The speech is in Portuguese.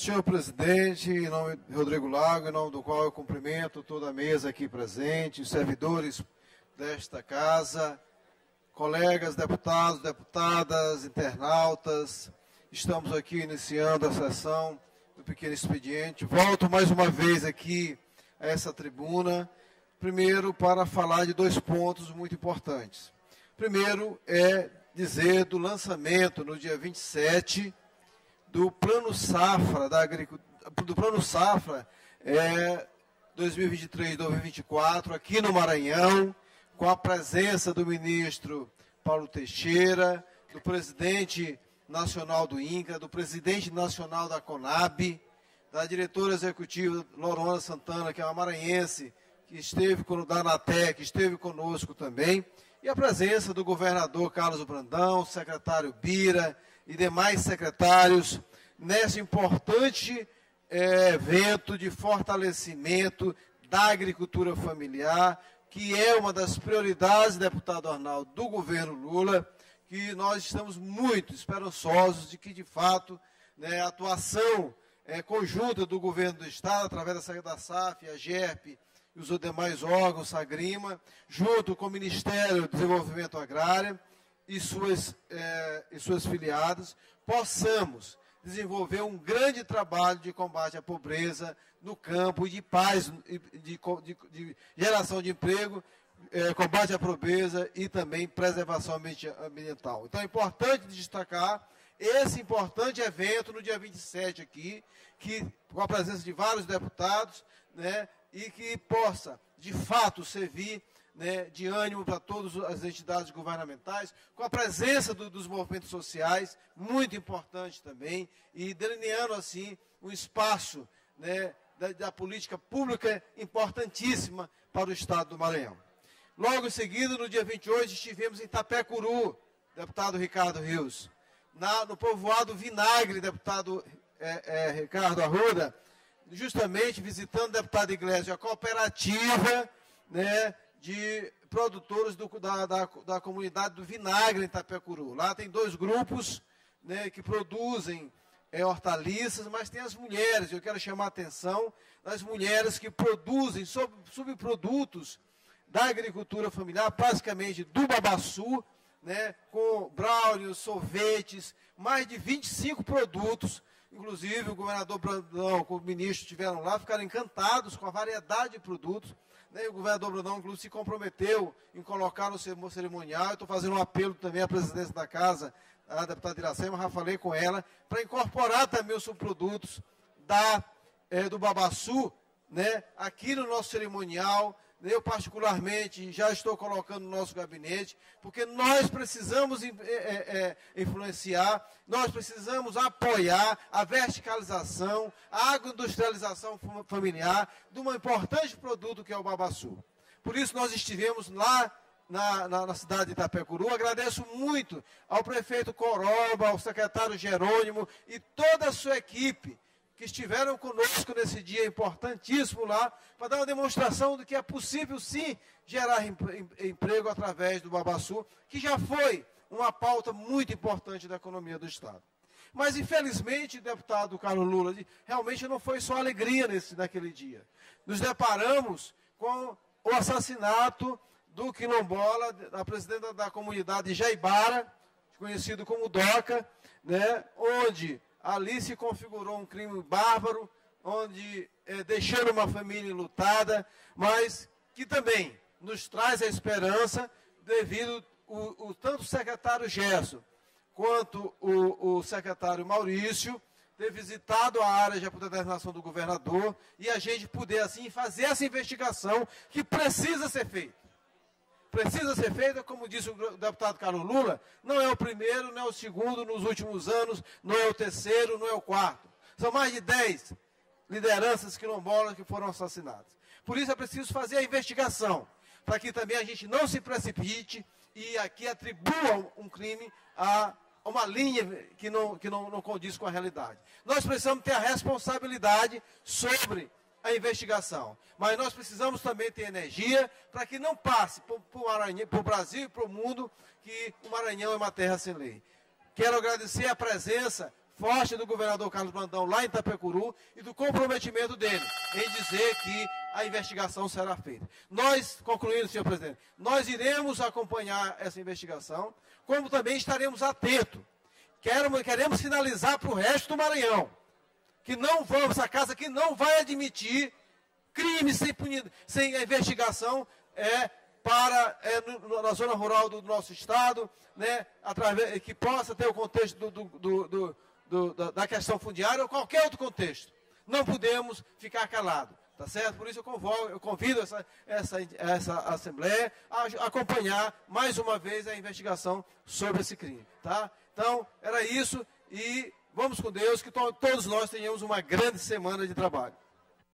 Senhor presidente, em nome de Rodrigo Lago, em nome do qual eu cumprimento toda a mesa aqui presente, os servidores desta casa, colegas deputados, deputadas, internautas, estamos aqui iniciando a sessão do pequeno expediente. Volto mais uma vez aqui a essa tribuna, primeiro para falar de dois pontos muito importantes. Primeiro é dizer do lançamento no dia 27 do Plano Safra da agricultura, do Plano Safra é, 2023-2024 aqui no Maranhão, com a presença do ministro Paulo Teixeira, do presidente nacional do INCA, do presidente nacional da CONAB, da diretora executiva Lorona Santana, que é uma maranhense, que esteve da ANATEC, que esteve conosco também, e a presença do governador Carlos Brandão, secretário Bira e demais secretários nesse importante é, evento de fortalecimento da agricultura familiar, que é uma das prioridades, deputado Arnaldo, do governo Lula, que nós estamos muito esperançosos de que, de fato, né, a atuação é, conjunta do governo do Estado, através da, da SAF, a GERP e os demais órgãos, Sagrima, junto com o Ministério do Desenvolvimento Agrário e suas, é, e suas filiadas, possamos desenvolver um grande trabalho de combate à pobreza no campo, de paz, de, de, de geração de emprego, é, combate à pobreza e também preservação ambiental. Então é importante destacar esse importante evento no dia 27 aqui, que com a presença de vários deputados, né, e que possa, de fato, servir né, de ânimo para todas as entidades governamentais, com a presença do, dos movimentos sociais, muito importante também, e delineando assim um espaço né, da, da, política pública importantíssima para o Estado do Maranhão. Logo em seguida, no dia 28, estivemos em Tapecuru, deputado Ricardo Rios, na, no povoado Vinagre, deputado é, é, Ricardo Arruda, justamente visitando o deputado Iglesias, a cooperativa né, de produtores do, da, da, da, comunidade do Vinagre em Itapecuru. Lá tem dois grupos né, que produzem é, hortaliças, mas tem as mulheres. Eu quero chamar a atenção das mulheres que produzem sub, subprodutos da agricultura familiar, basicamente do babaçu, né, com brownies, sorvetes, mais de 25 produtos. Inclusive, o governador Brandão, com o ministro estiveram lá, ficaram encantados com a variedade de produtos né, o governador Brunão, inclusive, se comprometeu em colocar no cerimonial. Estou fazendo um apelo também à presidência da casa, a deputada Iracema, já falei com ela, para incorporar também os subprodutos da, é, do Babaçu né, aqui no nosso cerimonial, eu, particularmente, já estou colocando no nosso gabinete, porque nós precisamos é, é, influenciar, nós precisamos apoiar a verticalização, a agroindustrialização familiar de um importante produto que é o babaçu. Por isso, nós estivemos lá na, na, na, cidade de Itapecuru. Agradeço muito ao prefeito Coroba, ao secretário Jerônimo e toda a sua equipe que estiveram conosco nesse dia importantíssimo lá, para dar uma demonstração de que é possível sim gerar emprego através do Babaçu, que já foi uma pauta muito importante da economia do Estado. Mas, infelizmente, deputado Carlos Lula, realmente não foi só alegria nesse, naquele dia. Nos deparamos com o assassinato do quilombola, da presidenta da comunidade Jaibara, conhecido como DOCA, né, onde ali se configurou um crime bárbaro, onde é, deixando uma família lutada, mas que também nos traz a esperança devido o, o tanto o secretário Gerson quanto o, o secretário Maurício ter visitado a área de autodeterminação do governador e a gente poder assim fazer essa investigação que precisa ser feita precisa ser feita, como disse o deputado Carlos Lula, não é o primeiro, não é o segundo nos últimos anos, não é o terceiro, não é o quarto. São mais de dez lideranças quilombolas que foram assassinadas. Por isso é preciso fazer a investigação, para que também a gente não se precipite e aqui atribua um crime a uma linha que não, que não, não condiz com a realidade. Nós precisamos ter a responsabilidade sobre a investigação. Mas nós precisamos também ter energia para que não passe para o Brasil e para o mundo que o Maranhão é uma terra sem lei. Quero agradecer a presença forte do governador Carlos Brandão lá em Itapecuru e do comprometimento dele em dizer que a investigação será feita. Nós, concluindo, senhor presidente, nós iremos acompanhar essa investigação, como também estaremos atentos. Queremos, queremos sinalizar para o resto do Maranhão que não vamos, essa casa que não vai admitir crime sem, punido, sem investigação é, para é, no, na zona rural do, do, nosso estado, né, através, que possa ter o contexto do, do, do, da questão fundiária ou qualquer outro contexto. Não podemos ficar calados. Tá certo? Por isso eu, convoco, eu convido essa, essa, essa Assembleia a acompanhar mais uma vez a investigação sobre esse crime. Tá? Então, era isso e vamos com Deus, que to todos nós tenhamos uma grande semana de trabalho.